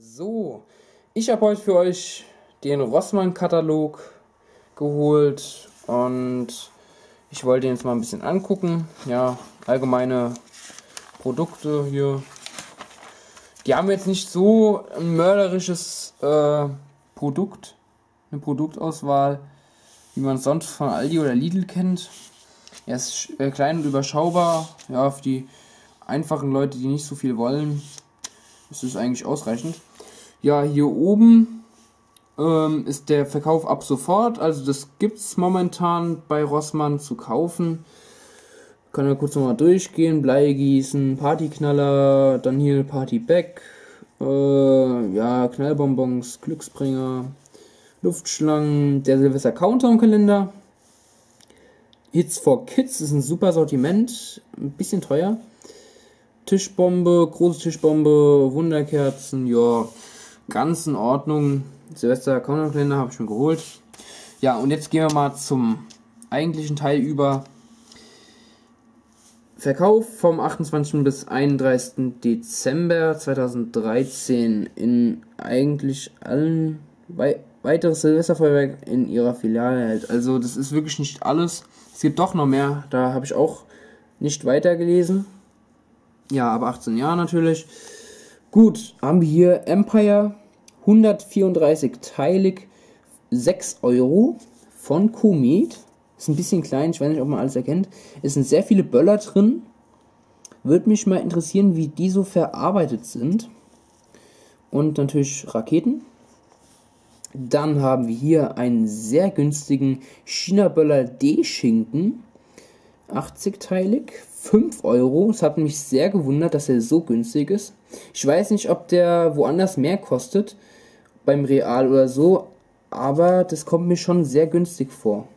So, ich habe heute für euch den Rossmann-Katalog geholt und ich wollte ihn jetzt mal ein bisschen angucken. Ja, allgemeine Produkte hier. Die haben jetzt nicht so ein mörderisches äh, Produkt, eine Produktauswahl, wie man es sonst von Aldi oder Lidl kennt. Er ist äh, klein und überschaubar. Ja, für die einfachen Leute, die nicht so viel wollen, ist es eigentlich ausreichend. Ja, hier oben ähm, ist der Verkauf ab sofort. Also das gibt es momentan bei Rossmann zu kaufen. Können wir kurz nochmal durchgehen. Bleigießen, Partyknaller, dann hier Partyback, äh, ja, Knallbonbons, Glücksbringer, Luftschlangen, der Silvester Countdown-Kalender. Hits for Kids ist ein super Sortiment, ein bisschen teuer. Tischbombe, große Tischbombe, Wunderkerzen, ja, ganz in Ordnung. Silvester Countdown habe ich mir geholt. Ja, und jetzt gehen wir mal zum eigentlichen Teil über. Verkauf vom 28. bis 31. Dezember 2013 in eigentlich allen wei weiteres Silvesterfeuerwerk in ihrer Filiale hält. Also das ist wirklich nicht alles. Es gibt doch noch mehr. Da habe ich auch nicht weitergelesen. Ja, aber 18 Jahre natürlich. Gut, haben wir hier Empire 134-teilig 6 Euro von Komet. Ist ein bisschen klein, ich weiß nicht, ob man alles erkennt. Es sind sehr viele Böller drin. Würde mich mal interessieren, wie die so verarbeitet sind. Und natürlich Raketen. Dann haben wir hier einen sehr günstigen China-Böller D-Schinken. 80-teilig, 5 Euro. Es hat mich sehr gewundert, dass er so günstig ist. Ich weiß nicht, ob der woanders mehr kostet, beim Real oder so, aber das kommt mir schon sehr günstig vor.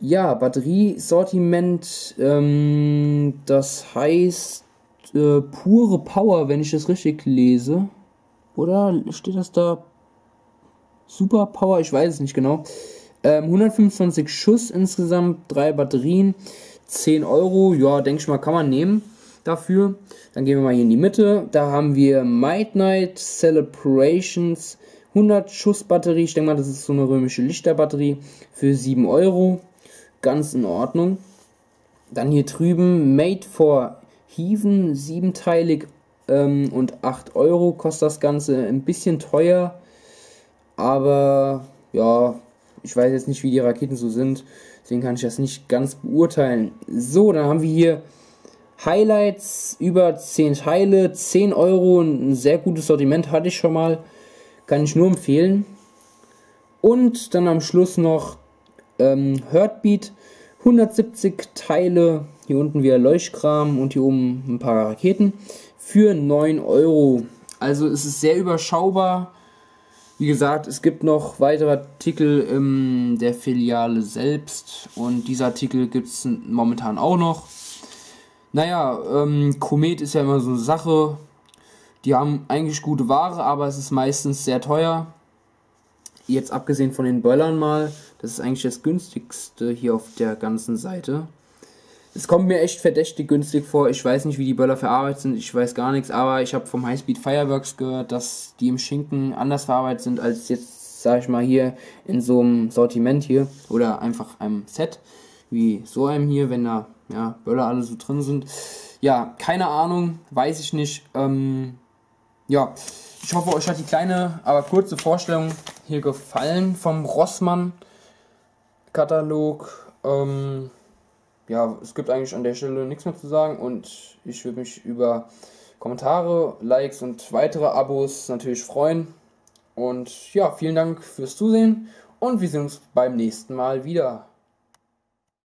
Ja, Batteriesortiment, ähm, das heißt äh, pure Power, wenn ich das richtig lese. Oder steht das da? Super Power, ich weiß es nicht genau. Ähm, 125 Schuss insgesamt, drei Batterien, 10 Euro, ja, denke ich mal, kann man nehmen dafür. Dann gehen wir mal hier in die Mitte. Da haben wir Might Night Celebrations 100 Schuss Batterie. Ich denke mal, das ist so eine römische Lichterbatterie für 7 Euro. Ganz in Ordnung. Dann hier drüben Made for Heaven, siebenteilig ähm, und 8 Euro kostet das Ganze. Ein bisschen teuer, aber ja, ich weiß jetzt nicht, wie die Raketen so sind. Deswegen kann ich das nicht ganz beurteilen. So, dann haben wir hier Highlights, über 10 Teile, 10 Euro, ein sehr gutes Sortiment hatte ich schon mal, kann ich nur empfehlen. Und dann am Schluss noch ähm, Heartbeat, 170 Teile, hier unten wieder Leuchtkram und hier oben ein paar Raketen für 9 Euro. Also es ist sehr überschaubar. Wie gesagt, es gibt noch weitere Artikel in der Filiale selbst und dieser Artikel gibt es momentan auch noch. Naja, ähm, Komet ist ja immer so eine Sache. Die haben eigentlich gute Ware, aber es ist meistens sehr teuer. Jetzt abgesehen von den Böllern mal, das ist eigentlich das günstigste hier auf der ganzen Seite. Es kommt mir echt verdächtig günstig vor. Ich weiß nicht, wie die Böller verarbeitet sind. Ich weiß gar nichts, aber ich habe vom Highspeed Fireworks gehört, dass die im Schinken anders verarbeitet sind als jetzt, sag ich mal, hier in so einem Sortiment hier oder einfach einem Set wie so einem hier, wenn da ja, Böller alle so drin sind. Ja, keine Ahnung, weiß ich nicht. Ähm, ja, ich hoffe, euch hat die kleine, aber kurze Vorstellung hier gefallen vom Rossmann-Katalog. Ähm, ja, es gibt eigentlich an der Stelle nichts mehr zu sagen und ich würde mich über Kommentare, Likes und weitere Abos natürlich freuen. Und ja, vielen Dank fürs Zusehen und wir sehen uns beim nächsten Mal wieder.